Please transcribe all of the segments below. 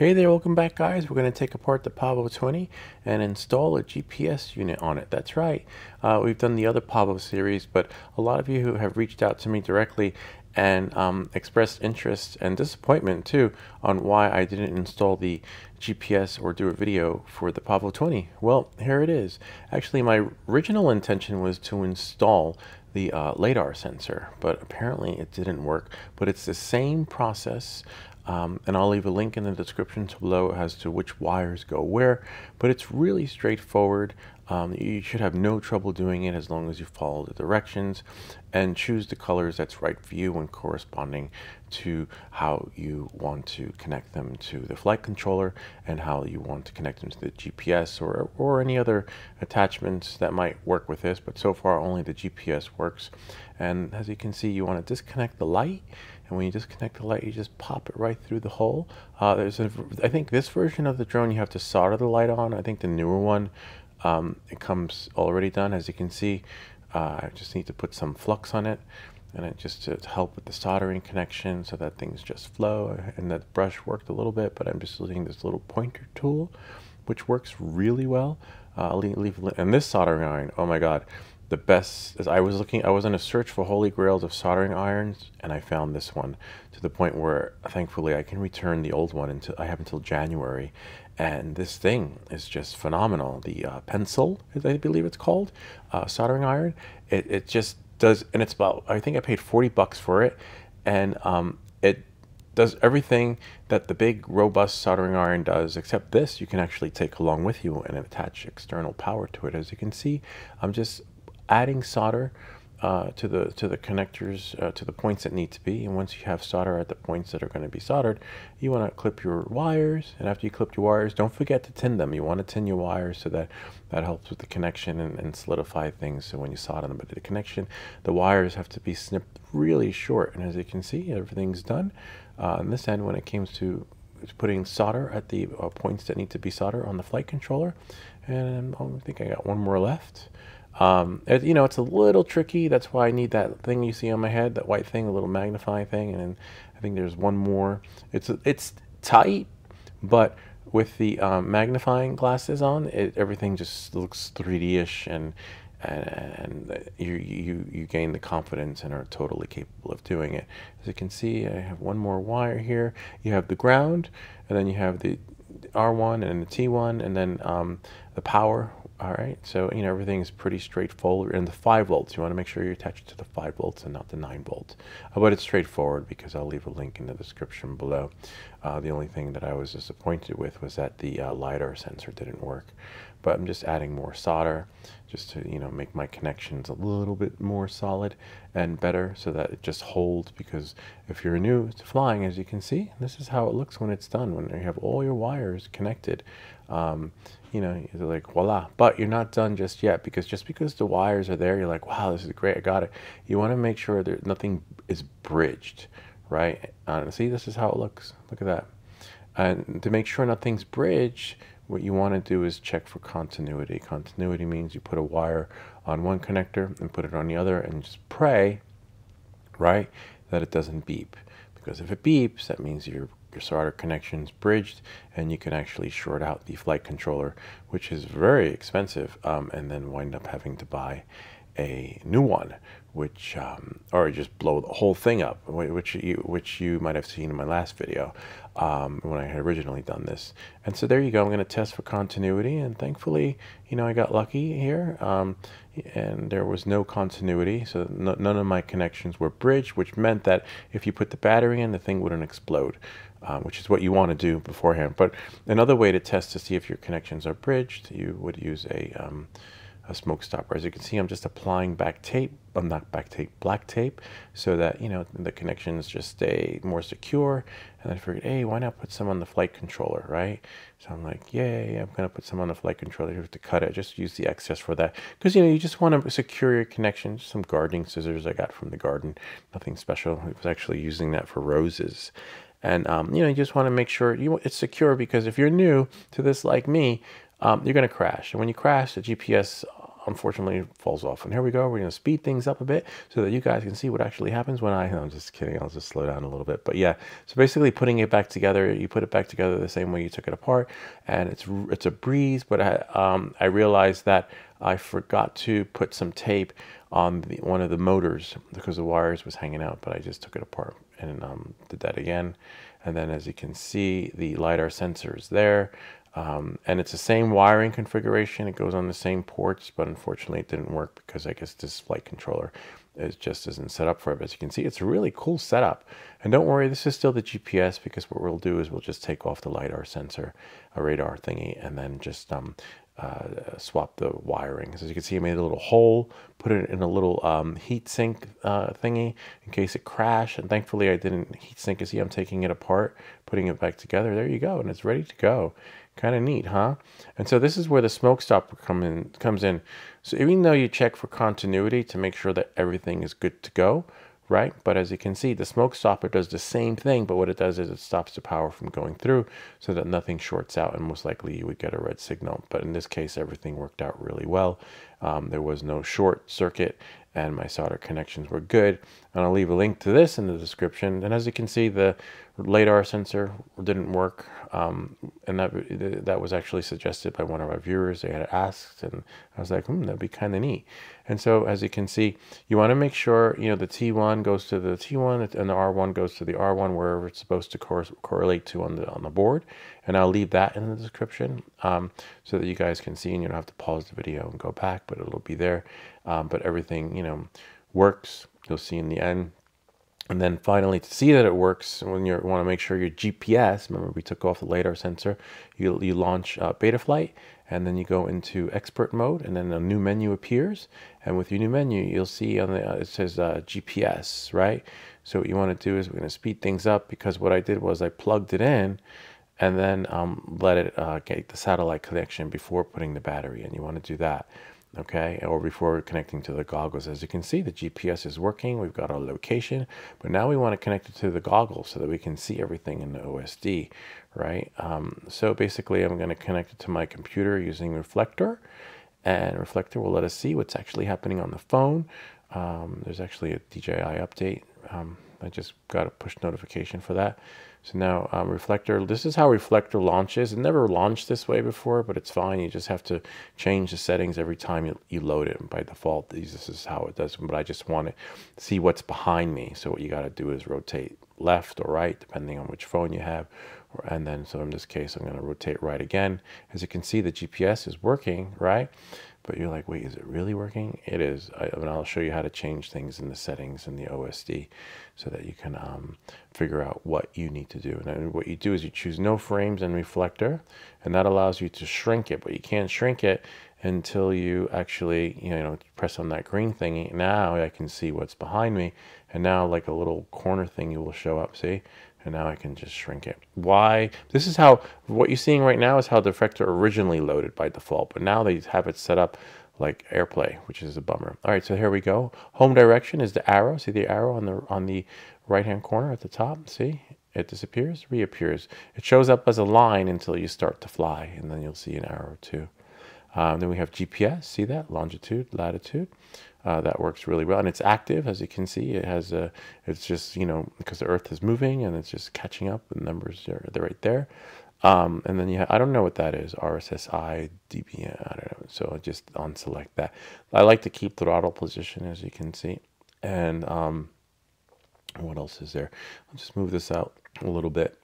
Hey there, welcome back guys. We're going to take apart the Pavo 20 and install a GPS unit on it. That's right. Uh, we've done the other Pavo series, but a lot of you who have reached out to me directly and um, expressed interest and disappointment too on why I didn't install the GPS or do a video for the Pavo 20. Well, here it is. Actually, my original intention was to install the uh, LiDAR sensor, but apparently it didn't work. But it's the same process um, and I'll leave a link in the description below as to which wires go where, but it's really straightforward. Um, you should have no trouble doing it as long as you follow the directions and choose the colors that's right for you and corresponding to how you want to connect them to the flight controller and how you want to connect them to the GPS or, or any other attachments that might work with this. But so far only the GPS works. And as you can see, you want to disconnect the light and when you disconnect the light you just pop it right through the hole. Uh, there's a, I think this version of the drone you have to solder the light on. I think the newer one um, it comes already done. As you can see uh, I just need to put some flux on it and it just to, help with the soldering connection so that things just flow and that brush worked a little bit but I'm just using this little pointer tool which works really well. Uh, leave, leave, and this soldering iron oh my god the best as I was looking I was in a search for holy grails of soldering irons and I found this one to the point where thankfully I can return the old one until I have until January. And this thing is just phenomenal. The uh, pencil I believe it's called uh, soldering iron it, it just does and it's about I think I paid 40 bucks for it. And um, it does everything that the big robust soldering iron does except this you can actually take along with you and attach external power to it. As you can see I'm just adding solder uh, to the to the connectors uh, to the points that need to be. And once you have solder at the points that are going to be soldered you want to clip your wires. And after you clip your wires don't forget to tin them. You want to tin your wires so that that helps with the connection and, and solidify things. So when you solder them but the connection the wires have to be snipped really short. And as you can see everything's done. Uh, on this end when it comes to putting solder at the uh, points that need to be soldered on the flight controller and I think I got one more left um, it, you know, it's a little tricky. That's why I need that thing you see on my head, that white thing, a little magnifying thing. And I think there's one more. It's it's tight, but with the um, magnifying glasses on, it, everything just looks 3D-ish and and, and you, you, you gain the confidence and are totally capable of doing it. As you can see, I have one more wire here. You have the ground, and then you have the R1 and the T1, and then um, the power all right, so you know everything's pretty straightforward. And the 5 volts, you want to make sure you attach it to the 5 volts and not the 9 volts. Uh, but it's straightforward because I'll leave a link in the description below. Uh, the only thing that I was disappointed with was that the uh, LiDAR sensor didn't work. But I'm just adding more solder just to you know make my connections a little bit more solid and better so that it just holds because if you're new to flying as you can see this is how it looks when it's done when you have all your wires connected um, you know, you're like, voila. But you're not done just yet because just because the wires are there, you're like, wow, this is great, I got it. You want to make sure that nothing is bridged, right? Uh, see, this is how it looks. Look at that. And to make sure nothing's bridged, what you want to do is check for continuity. Continuity means you put a wire on one connector and put it on the other and just pray, right, that it doesn't beep. Because if it beeps, that means you're your solder connections bridged and you can actually short out the flight controller which is very expensive um, and then wind up having to buy a new one which um, or just blow the whole thing up which you which you might have seen in my last video um, when I had originally done this and so there you go I'm going to test for continuity and thankfully you know I got lucky here um, and there was no continuity so no, none of my connections were bridged which meant that if you put the battery in the thing wouldn't explode um, which is what you want to do beforehand. But another way to test to see if your connections are bridged, you would use a, um, a smoke stopper. As you can see, I'm just applying back tape, I'm not back tape, black tape, so that, you know, the connections just stay more secure. And I figured, hey, why not put some on the flight controller, right? So I'm like, yay, I'm going to put some on the flight controller. To cut it, just use the excess for that. Because, you know, you just want to secure your connection. Some gardening scissors I got from the garden, nothing special. I was actually using that for roses and um, you know you just want to make sure you it's secure because if you're new to this like me um, you're going to crash and when you crash the GPS unfortunately falls off. And here we go. We're going to speed things up a bit so that you guys can see what actually happens when I, I'm just kidding. I'll just slow down a little bit. But yeah, so basically putting it back together, you put it back together the same way you took it apart and it's, it's a breeze. But I, um, I realized that I forgot to put some tape on the, one of the motors because the wires was hanging out, but I just took it apart and um, did that again. And then as you can see, the LiDAR sensor is there. Um, and it's the same wiring configuration. It goes on the same ports, but unfortunately it didn't work because I guess this flight controller is just isn't set up for it. But as you can see, it's a really cool setup. And don't worry, this is still the GPS because what we'll do is we'll just take off the LiDAR sensor, a radar thingy, and then just um, uh, swap the wiring. So as you can see, I made a little hole, put it in a little um, heat sink uh, thingy in case it crashed. And thankfully I didn't heat sink. You see, I'm taking it apart, putting it back together. There you go. And it's ready to go. Kind of neat, huh? And so this is where the smoke stopper come in, comes in. So even though you check for continuity to make sure that everything is good to go, right? But as you can see, the smoke stopper does the same thing, but what it does is it stops the power from going through so that nothing shorts out and most likely you would get a red signal. But in this case, everything worked out really well. Um, there was no short circuit and my solder connections were good. And I'll leave a link to this in the description. And as you can see, the LiDAR sensor didn't work. Um, and that, that was actually suggested by one of our viewers. They had asked, and I was like, hmm, that'd be kind of neat. And so, as you can see, you want to make sure, you know, the T1 goes to the T1 and the R1 goes to the R1 wherever it's supposed to cor correlate to on the, on the board. And I'll leave that in the description um, so that you guys can see and you don't have to pause the video and go back, but it'll be there. Um, but everything, you know, works. You'll see in the end. And then finally, to see that it works, when you want to make sure your GPS, remember we took off the LiDAR sensor, you, you launch uh, Betaflight, and then you go into expert mode, and then a new menu appears. And with your new menu, you'll see on the, uh, it says uh, GPS, right? So what you want to do is we're going to speed things up because what I did was I plugged it in and then um, let it uh, get the satellite connection before putting the battery in. You want to do that okay, or before connecting to the goggles. As you can see, the GPS is working. We've got our location, but now we want to connect it to the goggles so that we can see everything in the OSD, right? Um, so basically, I'm going to connect it to my computer using Reflector, and Reflector will let us see what's actually happening on the phone. Um, there's actually a DJI update. Um, I just got a push notification for that. So now um, Reflector, this is how Reflector launches. It never launched this way before, but it's fine. You just have to change the settings every time you, you load it. And by default, this is how it does. But I just want to see what's behind me. So what you got to do is rotate left or right, depending on which phone you have. And then, so in this case, I'm going to rotate right again. As you can see, the GPS is working, right? But you're like, wait, is it really working? It is. I, mean, I'll show you how to change things in the settings in the OSD so that you can um, figure out what you need to do. And what you do is you choose no frames and reflector, and that allows you to shrink it, but you can't shrink it until you actually, you know, press on that green thingy. Now I can see what's behind me, and now like a little corner thingy will show up, see? And now I can just shrink it. Why? This is how, what you're seeing right now is how the Reflector originally loaded by default, but now they have it set up like AirPlay, which is a bummer. All right, so here we go. Home direction is the arrow. See the arrow on the on the right-hand corner at the top? See? It disappears, reappears. It shows up as a line until you start to fly, and then you'll see an arrow too. Um, then we have GPS, see that? Longitude, latitude. Uh, that works really well. And it's active, as you can see. It has a, it's just, you know, because the Earth is moving and it's just catching up. The numbers are they're right there. Um, and then you have, I don't know what that is, RSSI, DBN, I don't know. So just unselect that. I like to keep throttle position, as you can see. And um, what else is there? I'll just move this out a little bit.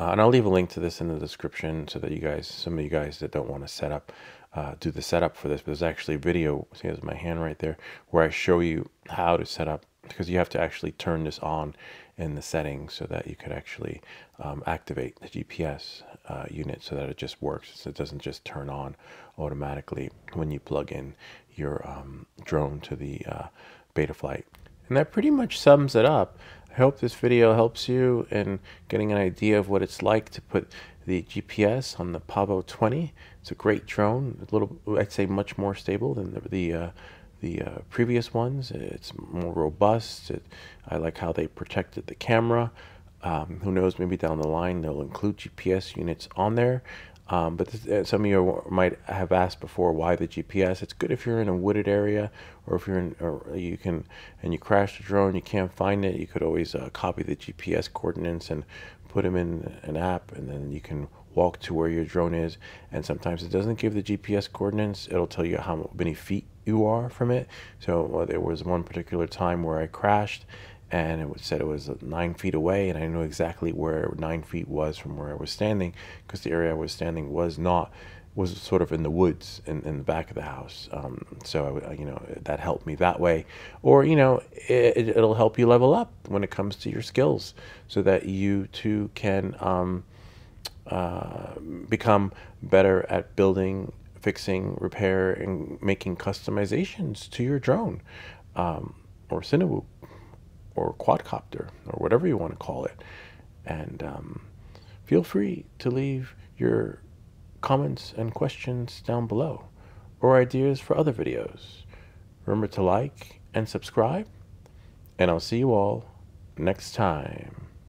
Uh, and I'll leave a link to this in the description so that you guys, some of you guys that don't want to set up uh, do the setup for this. But there's actually a video, see there's my hand right there, where I show you how to set up because you have to actually turn this on in the settings so that you could actually um, activate the GPS uh, unit so that it just works. So it doesn't just turn on automatically when you plug in your um, drone to the uh, Betaflight. And that pretty much sums it up. I hope this video helps you in getting an idea of what it's like to put the GPS on the Pavo 20. It's a great drone, a little, I'd say much more stable than the, the, uh, the uh, previous ones. It's more robust. It, I like how they protected the camera. Um, who knows, maybe down the line they'll include GPS units on there. Um, but this, uh, some of you might have asked before why the GPS. It's good if you're in a wooded area or if you're in, or you can, and you crash the drone, you can't find it. You could always uh, copy the GPS coordinates and put them in an app, and then you can walk to where your drone is. And sometimes it doesn't give the GPS coordinates. It'll tell you how many feet you are from it. So there was one particular time where I crashed and it said it was nine feet away, and I knew exactly where nine feet was from where I was standing, because the area I was standing was not was sort of in the woods in, in the back of the house. Um, so I, you know that helped me that way, or you know it, it'll help you level up when it comes to your skills, so that you too can um, uh, become better at building, fixing, repair, and making customizations to your drone um, or Cinewhoop or quadcopter or whatever you want to call it. And um, feel free to leave your comments and questions down below or ideas for other videos. Remember to like and subscribe, and I'll see you all next time.